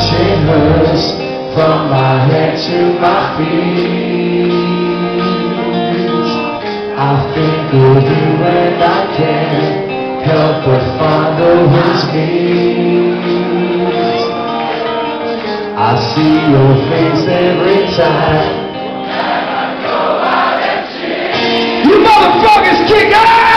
shoulders, from my head to my feet. I think of you and I can't help but follow his needs. I see your face every time. You motherfuckers kick ass!